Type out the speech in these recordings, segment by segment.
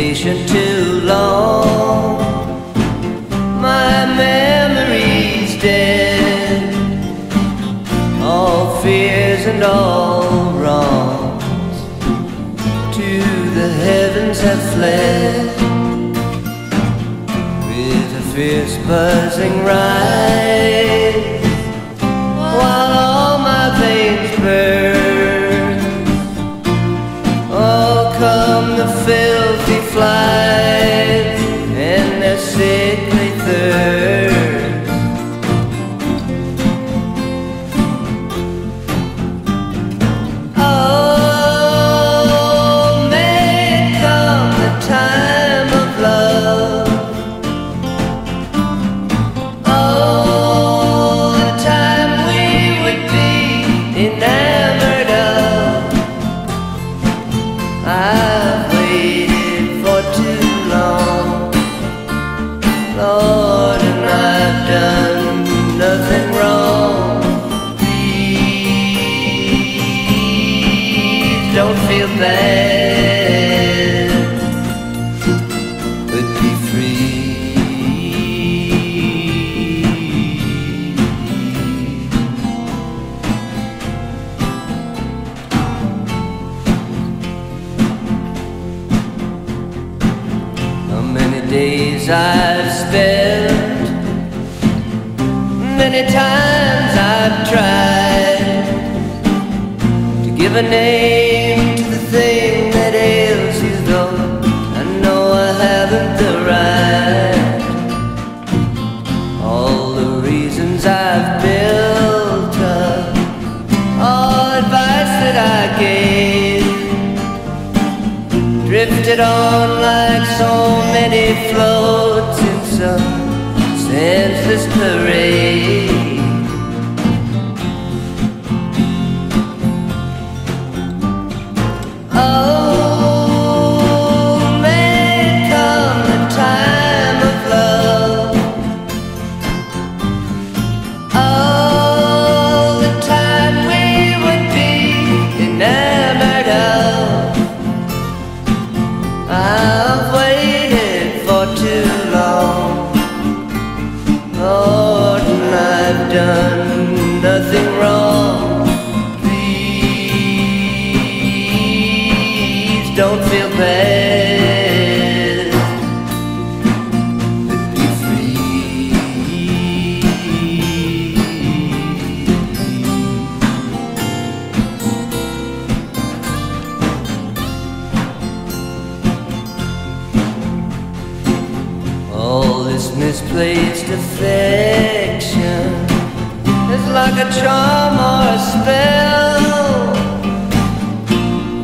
patient too long. My memory's dead. All fears and all wrongs to the heavens have fled. With a fierce buzzing rise, while all my veins burn. Oh, come the filthy enamored of. I've waited for too long, Lord, and I've done nothing wrong. Please don't feel bad, I've spent, many times I've tried to give a name drifted on like so many floats in some senseless parade. Misplaced affection is like a charm or a spell.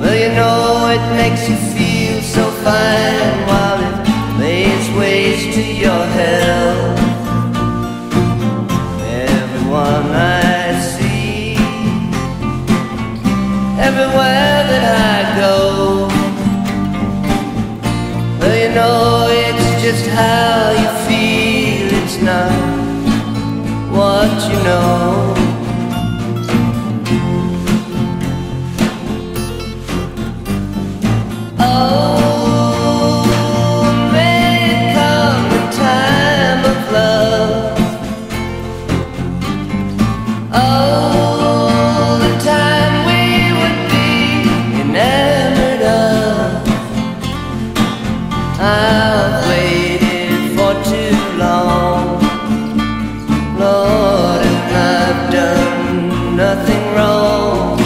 Well, you know it makes you feel so fine while it lays waste to your health. Everyone I see, everywhere that I go. Well, you know it's just how nothing wrong.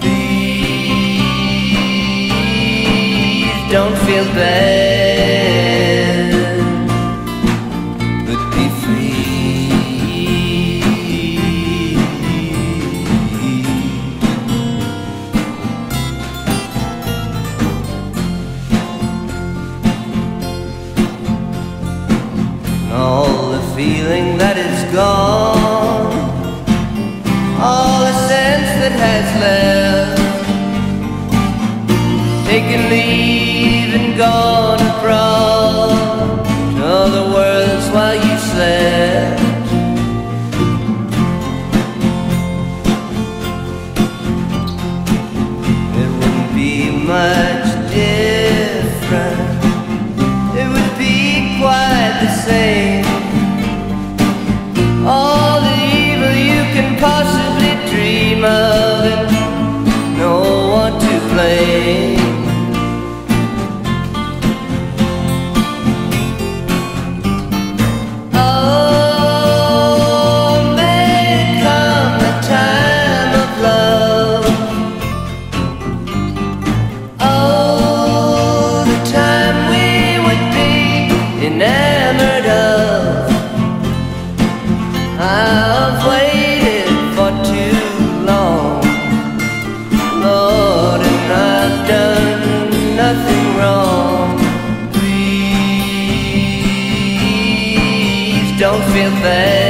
Please don't feel bad, but be free. all the feeling that is gone, that has left, taken leave and gone bad.